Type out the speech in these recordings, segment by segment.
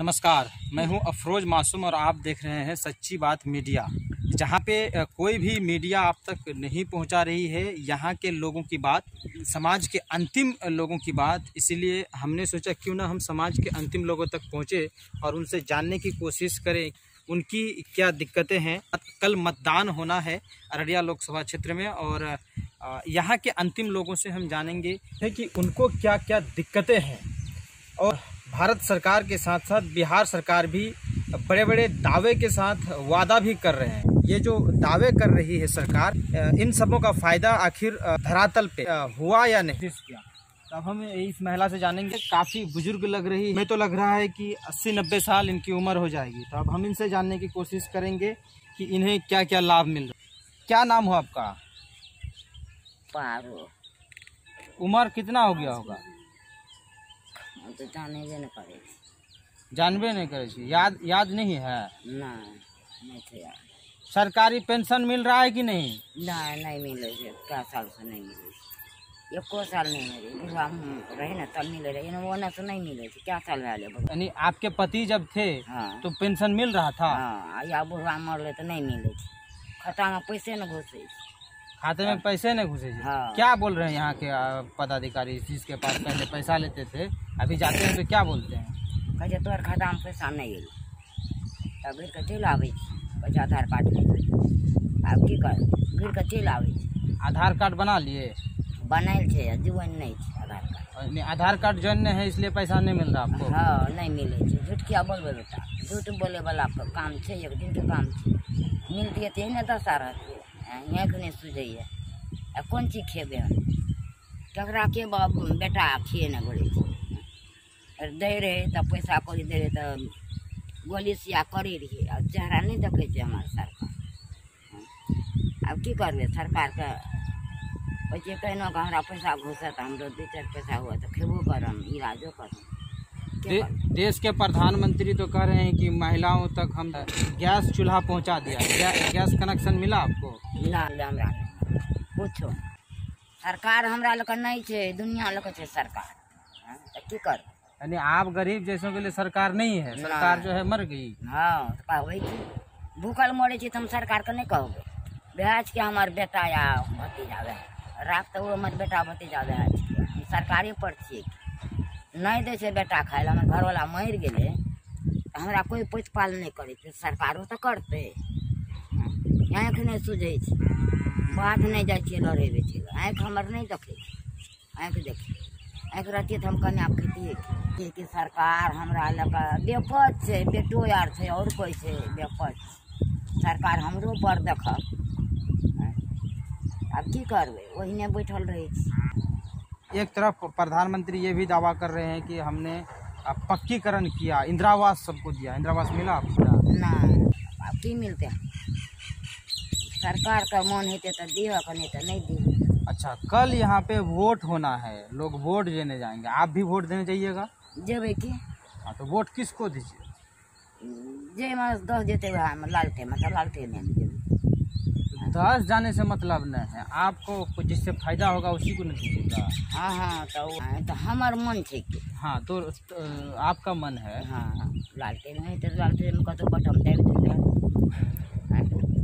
नमस्कार, मैं हूँ अफरोज मासूम और आप देख रहे हैं सच्ची बात मीडिया। जहाँ पे कोई भी मीडिया आप तक नहीं पहुँचा रही है, यहाँ के लोगों की बात, समाज के अंतिम लोगों की बात, इसीलिए हमने सोचा क्यों ना हम समाज के अंतिम लोगों तक पहुँचे और उनसे जानने की कोशिश करें, उनकी क्या दिक्कतें हैं। कल मतदान होना है अररिया लोकसभा क्षेत्र में और यहाँ के अंतिम लोगों से हम जानेंगे कि उनको क्या क्या दिक्कतें हैं और भारत सरकार के साथ साथ बिहार सरकार भी बड़े बड़े दावे के साथ वादा भी कर रहे हैं। ये जो दावे कर रही है सरकार इन सबों का फ़ायदा आखिर धरातल पे हुआ या नहीं? किया। तो अब हम इस महिला से जानेंगे काफ़ी बुज़ुर्ग लग रही है। तो लग रहा है कि 80-90 साल इनकी उम्र हो जाएगी। तो अब हम इनसे जानने की कोशिश करेंगे कि इन्हें क्या क्या लाभ मिल रहा है। क्या नाम हो आपका? पारो। उम्र कितना हो गया होगा? हम तो जानेबे न करे जानबे नहीं करे छी। याद याद नहीं है? नहीं नहीं यार सरकारी पेंशन मिल रहा है कि नहीं? नहीं नहीं मिले क्या साल से नहीं मिले एको साल नहीं मिले हम रहे ना तब मिले रहे। एने ओने से नहीं मिले क्या साल भए यानी आपके पति जब थे हाँ। तो पेंशन मिल रहा था? हाँ या बुढ़ा मरले तो नहीं मिले खाता में पैसे न घुसे खाते में पैसे नहीं घुसे हाँ। क्या बोल रहे हैं यहाँ के पदाधिकारी जिसके पास पहले पैसा लेते थे अभी जाते हैं तो क्या बोलते हैं? कहै छै तोहर खाता पैसा नहीं एलै तब घुरि कऽ चलि छै? आधार कार्ड आब की कर? घुरि कऽ चलि आधार कार्ड बना लिए? छै आ जीवन नहीं छै Aadhaar card. Aadhaar card join नहीं है इसलिए पैसा नहीं मिल रहा आपको? हाँ नहीं मिले छै। झूठ किया बोलबे बेटा? झूठ बोले वाला के काम छै एक दिन के काम छै। मिलतियै तऽ ने दशा रहतियै आँखि नहि सुझैए आ कोन चीज़ खेबै हम? ककरा के बाप, बेटा खिए नहि बोलै। छै दै रहै तऽ पैसा कौड़ी दै रहै तऽ गोली सिया करै रहियै आ चेहरा नहि देखै हमर सरकार। आब की करबै सरकारके कहै छै केहनो के हमरा पैसा घुसत हमरो दू चारि पैसा हुए तऽ खेबो करम, इलाजो करम। के दे, देश के प्रधानमंत्री तो कह रहे हैं कि महिलाओं तक हम गैस चूल्हा पहुँचा दिया गै, गैस कनेक्शन मिला आपको? मिला हमरा। पूछो। सरकार हमरा लोग नहीं छै दुनिया लोग छै सरकार। हाँ, की कर? यानी आप गरीब जैसों के लिए सरकार नहीं है सरकार जो है मर गई। हाँ कहबै भूखल मरे तऽ हम सरकारके नहि कहबै। भैज के हमर बेटा या भतीजा वएह रात ओ हमर बेटा भतीजा हम सरकारे पर छियै नहि दै छै बेटा खाय लए, हमर घरवला मरि गेलै। तऽ हमरा कोइ पोति पाल नहि करै छै, सरकारो तऽ करतै। आँखि नहि सुझै छै बाध नहि जाइ छियै लड़ै बेचै लए आँखि हमर नहि देखै छै, आँखि देखै आँखि हम कन्या खेतियै की सरकार हमरा कऽ बेपत छै, बेटो आर छै, आओर कोइ छै बेपत छै। सरकार हमरो पर आँय। आब की करबै, ओहिने बैठल रहै छी। एक तरफ़ प्रधानमंत्री ये भी दावा कर रहे हैं कि हमने पक्कीकरण किया इंदिरावास सबको दिया। इंदिरा आवास मिला आपको? नहि आब की मिलतै सरकारके मोन हेतै तऽ दिहक नहि तऽ नहि दिहक अच्छा कल यहाँ पे वोट होना है लोग वोट देने जाएँगे। आप भी वोट देने जाइएगा। जेबै की? हाँ तो वोट किसको दीजिए? जाहिमे दस जेतै उएहमे लालटेमे तऽ लालटेने जेबै दस जाने से मतलब नहीं है। आपको जिससे फ़ायदा होगा उसी को नहीं दीजिएगा हाँ हाँ तो ओ- तऽ हमर मन छै कि हाँ तो, तो आपका मन है। हाँ हाँ। लालटेन में तो लालटेन में कतौ बटम दाबि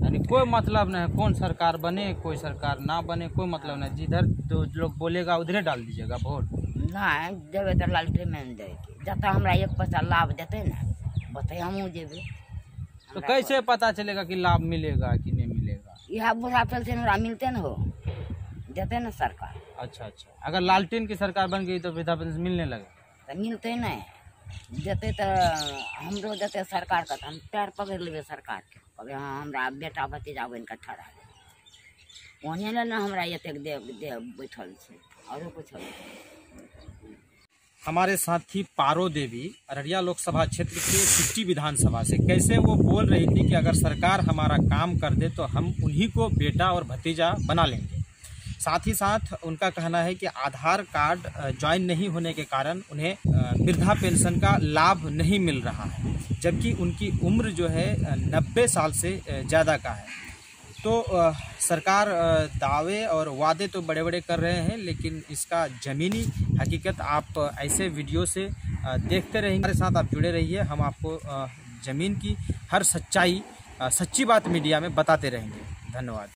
यानी कोई मतलब नहीं है। कौन सरकार बने कोई सरकार ना बने कोई मतलब नहीं। जिधर जो लोग बोलेगा उधरे डाल दीजिएगा वोट नहि देबै तऽ लालटेन में दै जतऽ हमरा एक पैसा लाभ देते ना ओतहि हम जेबै तो कैसे पता चलेगा कि लाभ मिलेगा कि इएह बुढ़ा पेंशन हमरा मिलतै ने हो। देतै ने सरकार। अच्छा अच्छा। अगर लालटेन की सरकार बन गई तो वृद्धा पेंशन मिलने लगे? तऽ मिलतै नहि देतै तऽ हमरो देतै सरकारके तऽ हम पैर पकड़ि लेबै सरकारके कहबै हाँ हमारा बेटा भतीजा बनि ठहरा ओहने ले ने हमरा एतेक दे दे बैठल छै। आओरो किछो हमारे साथ थी पारो देवी, अररिया लोकसभा क्षेत्र के सिट्टी विधानसभा से। कैसे वो बोल रही थी कि अगर सरकार हमारा काम कर दे तो हम उन्हीं को बेटा और भतीजा बना लेंगे। साथ ही साथ उनका कहना है कि आधार कार्ड ज्वाइन नहीं होने के कारण उन्हें वृद्धा पेंशन का लाभ नहीं मिल रहा है, जबकि उनकी उम्र जो है नब्बे साल से ज़्यादा का है। तो सरकार दावे और वादे तो बड़े बड़े कर रहे हैं, लेकिन इसका ज़मीनी हकीकत आप ऐसे वीडियो से देखते रहेंगे हमारे साथ आप जुड़े रहिए, हम आपको ज़मीन की हर सच्चाई सच्ची बात मीडिया में बताते रहेंगे। धन्यवाद।